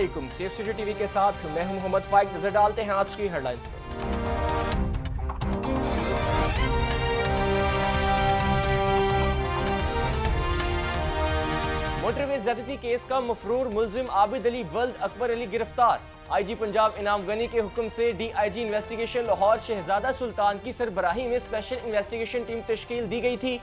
Aslam safe city TV के साथ मैं हूँ मोहम्मद फाइक। नज़र डालते हैं आज की हेडलाइंस पर। मोटरवे ज्यादती केस का मफरूर मुलजिम आबिद अली वल्द अकबर अली गिरफ़्तार। आईजी पंजाब इनाम गनी के हुक्म से डीआईजी इन्वेस्टिगेशन लाहौर शहजादा सुल्तान की सरबराही में स्पेशल इन्वेस्टिगेशन टीम तश्कील दी गई थी।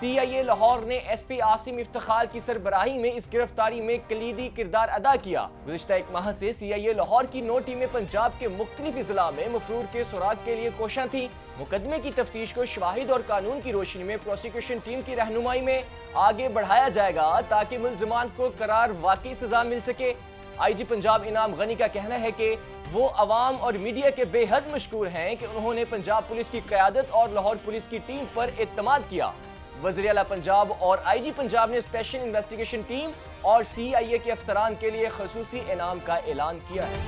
सीआईए लाहौर ने एसपी आसिम इफ्तार की सरबराही में इस गिरफ्तारी में कलीदी किरदार अदा किया। गुजशत एक माह से सीआईए लाहौर की नौ टीमें पंजाब के मुख्तलिफ़ अजला में मफरूर के सुराग के लिए कोशा थी। मुकदमे की तफ्तीश को शवाहिद और कानून की रोशनी में प्रोसिक्यूशन टीम की रहनुमाई में आगे बढ़ाया जाएगा ताकि मुलजमान को करार वाकई सजा मिल सके। आईजी पंजाब इनाम गनी का कहना है कि वो अवाम और मीडिया के बेहद मशहूर हैं कि उन्होंने पंजाब पुलिस की क्यादत और लाहौर पुलिस की टीम पर एतमाद किया। वजी अला पंजाब और आई जी पंजाब ने स्पेशल इन्वेस्टिगेशन टीम और सी आई ए के अफसरान के लिए खसूसी इनाम का ऐलान किया है।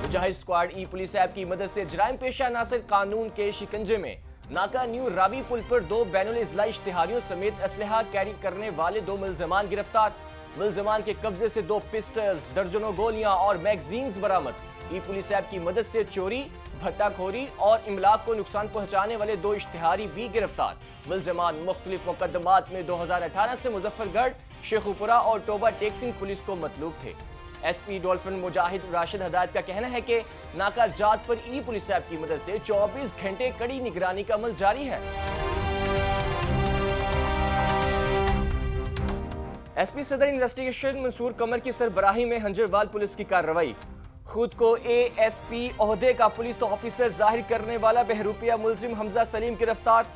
Mujahid squad, E police app की मदद से जराइम पेशा नासिर कानून के शिकंजे में। नाका न्यू रावी पुल पर दो बैन अजला इश्तहारियों समेत असलहा कैरी करने वाले दो मुलजमान गिरफ़्तार। मुलजमान के कब्जे से दो पिस्टल्स, दर्जनों गोलियाँ और मैगजीन्स बरामद। ई पुलिस ऐप की मदद से चोरी भत्ताखोरी और इमलाक को नुकसान पहुँचाने वाले दो इश्तहारी भी गिरफ़्तार। मुलजमान मुख्तलिफ़ मुकदमात में दो हज़ार अठारह से मुजफ्फरगढ़, शेखुपुरा और टोबा टेक्सिंग पुलिस को मतलूब थे। S P Dolphin Mujahid Rashid Hidayat का कहना है कि नाका जात पर ई पुलिस ऐप की मदद से 24 घंटे कड़ी निगरानी का अमल जारी है। एसपी सदर इन्वेस्टिगेशन मंसूर कमर की सरबराही में हंजरवाल पुलिस की कार्रवाई। खुद को एएसपी ओहदे का पुलिस ऑफिसर ज़ाहिर करने वाला बहरूपिया मुलजिम हमजा सलीम गिरफ़्तार।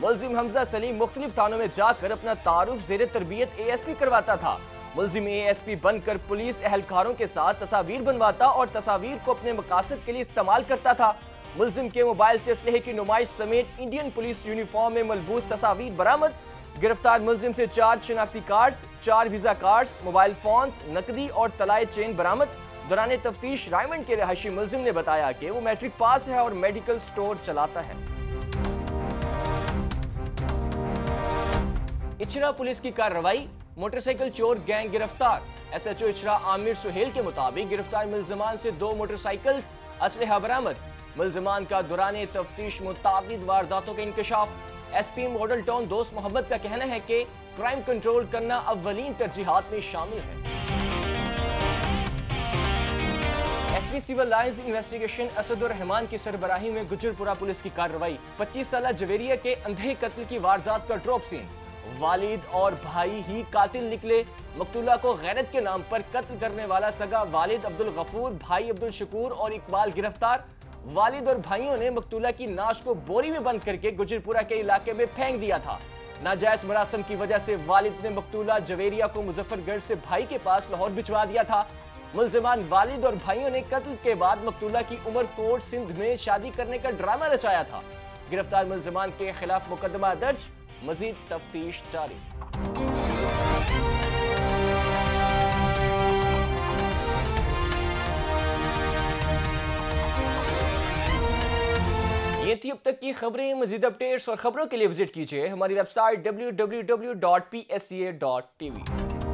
मुलजिम हमजा सलीम मुख्तलिफ़ थानों में जाकर अपना तारुफ जेर तरबियत एएसपी करवाता था। मुलजिम एएसपी बनकर पुलिस एहलकारों के साथ तस्वीर बनवाता और तस्वीर को अपने मकासद के लिए इस्तेमाल करता था। मुलजिम के मोबाइल से असलहे की नुमाइश समेत इंडियन पुलिस यूनिफॉर्म में मलबूस तस्वीर बरामद। गिरफ़्तार मुलजिम से चार शिनाख्ती कार्ड्स, चार वीज़ा कार्ड्स, मोबाइल फोन्स, नकदी और तलाए चेन बरामद। दौरान तफ्तीश रायमंड के रहायशी मुलजिम ने बताया कि वो मैट्रिक पास है और मेडिकल स्टोर चलाता है। इचरा पुलिस की कार्रवाई, मोटरसाइकिल चोर गैंग गिरफ़्तार। एसएचओ इचरा आमिर सुहेल के मुताबिक गिरफ़्तार मुलजमान से दो मोटरसाइकिल असलहा बरामद मुलजमान का दौरान तफ्तीश मुताद वारदातों का इंकशाफ। S P model town Dost Mohammad का कहना है कि क्राइम कंट्रोल करना अवलीन तरजीहत में शामिल है। सिविल लाइन्स इन्वेस्टिगेशन रहमान की सरबराही में गुजरपुरा पुलिस की कार्रवाई। 25 साल जवेरिया के अंधे कत्ल की वारदात का ड्रॉप सीन। वालिद और भाई ही कातिल निकले। मकतूला को गैरत के नाम पर कत्ल करने वाला सगा वालिद अब्दुल गफूर, भाई अब्दुल शकूर और इकबाल गिरफ़्तार। वालिद और भाइयों ने मकतूला की नाश को बोरी में बंद करके गुजरपुरा के इलाके में फेंक दिया था। नाजायज मरासम की वजह से वालिद ने मकतूला जवेरिया को मुजफ्फरगढ़ से भाई के पास लाहौर भिजवा दिया था। मुलजमान वालिद और भाइयों ने कत्ल के बाद मकतूला की उमर कोट सिंध में शादी करने का ड्रामा रचाया था। गिरफ़्तार मुलजमान के खिलाफ मुकदमा दर्ज, मजीद तफ्तीश जारी। ये थी अब तक की खबरें। मजीद अपडेट्स और खबरों के लिए विज़िट कीजिए हमारी website W W W dot P S C A dot T V